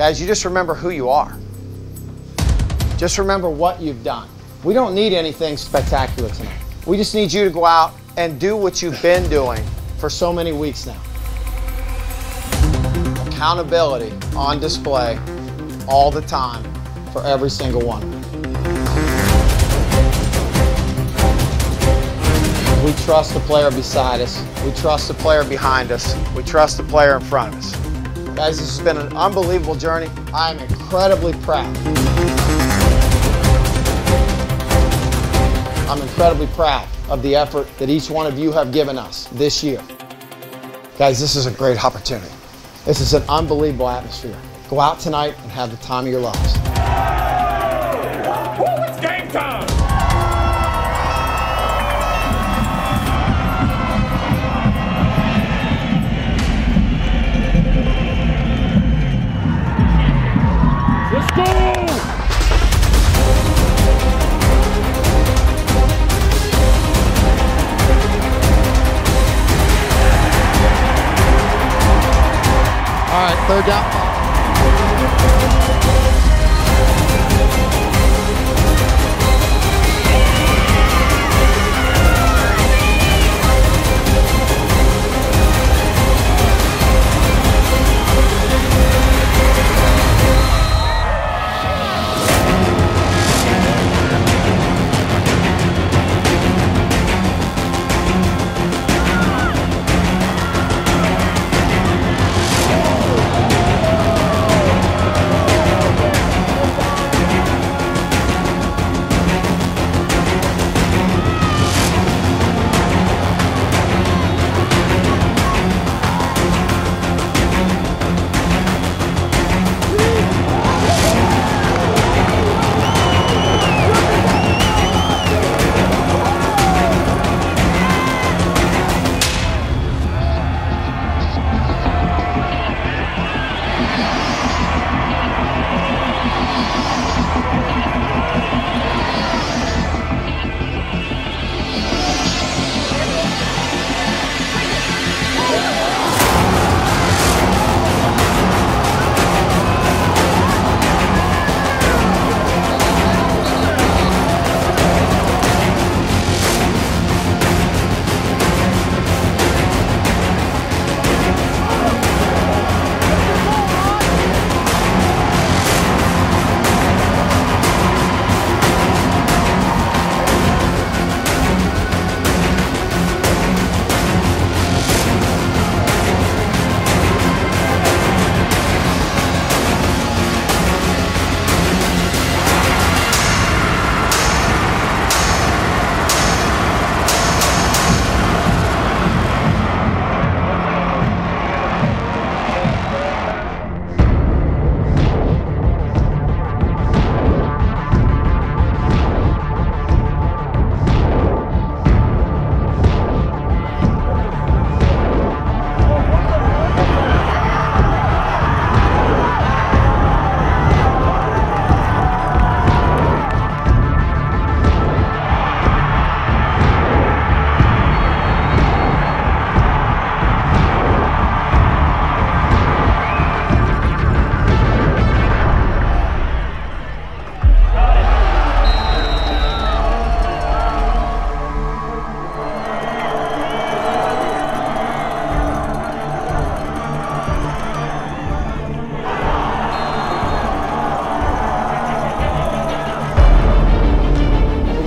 Guys, you just remember who you are. Just remember what you've done. We don't need anything spectacular tonight. We just need you to go out and do what you've been doing for so many weeks now. Accountability on display all the time for every single one. We trust the player beside us. We trust the player behind us. We trust the player in front of us. Guys, this has been an unbelievable journey. I am incredibly proud. I'm incredibly proud of the effort that each one of you have given us this year. Guys, this is a great opportunity. This is an unbelievable atmosphere. Go out tonight and have the time of your lives. Down.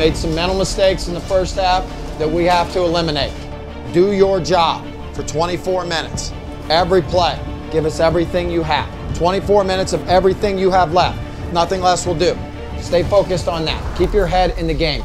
Made some mental mistakes in the first half that we have to eliminate. Do your job for 24 minutes. Every play, give us everything you have. 24 minutes of everything you have left. Nothing less will do. Stay focused on that. Keep your head in the game.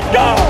Let's go!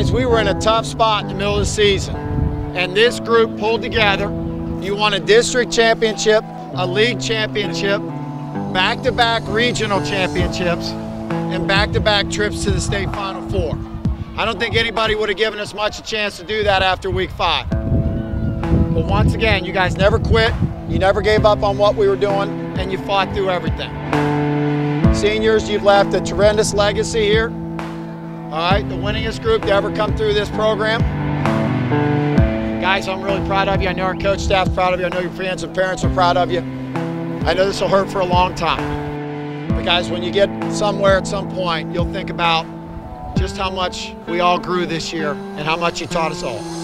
Guys, we were in a tough spot in the middle of the season, and this group pulled together. You won a district championship, a league championship, back to back regional championships, and back to back trips to the state Final Four. I don't think anybody would have given us much a chance to do that after week five. But once again, you guys never quit, you never gave up on what we were doing, and you fought through everything. Seniors, you've left a tremendous legacy here. All right, the winningest group to ever come through this program. Guys, I'm really proud of you. I know our coach staff's proud of you. I know your fans and parents are proud of you. I know this will hurt for a long time. But guys, when you get somewhere at some point, you'll think about just how much we all grew this year and how much you taught us all.